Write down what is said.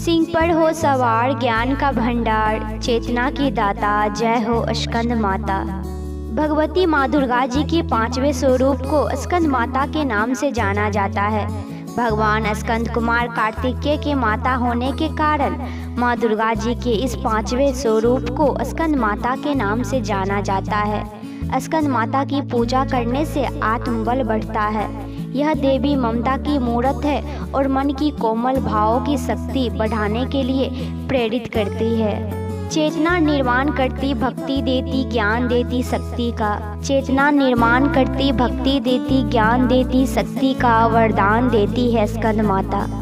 सिंह पर हो सवार ज्ञान का भंडार, चेतना की दाता, जय हो स्कंद माता। भगवती माँ दुर्गा जी के पाँचवें स्वरूप को स्कंद माता के नाम से जाना जाता है। भगवान स्कंद कुमार कार्तिकेय के माता होने के कारण माँ दुर्गा जी के इस पाँचवें स्वरूप को स्कंद माता के नाम से जाना जाता है। स्कंद माता की पूजा करने से आत्मबल बढ़ता है। यह देवी ममता की मूर्त है और मन की कोमल भावों की शक्ति बढ़ाने के लिए प्रेरित करती है। चेतना निर्माण करती भक्ति देती, ज्ञान देती शक्ति का। चेतना निर्माण करती, भक्ति देती, ज्ञान देती, शक्ति का वरदान देती है स्कंद माता।